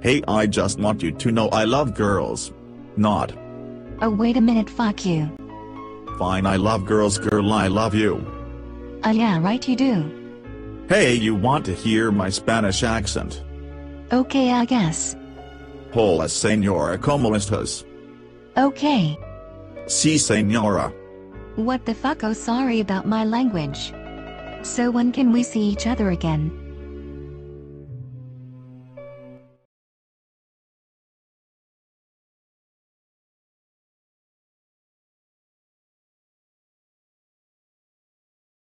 Hey I just want you to know I love girls. Not. Oh wait a minute fuck you. Fine I love girls girl I love you. Uh yeah right you do. Hey you want to hear my Spanish accent? Okay I guess. Hola señora como estas? Okay. Si señora. What the fuck oh sorry about my language. So when can we see each other again?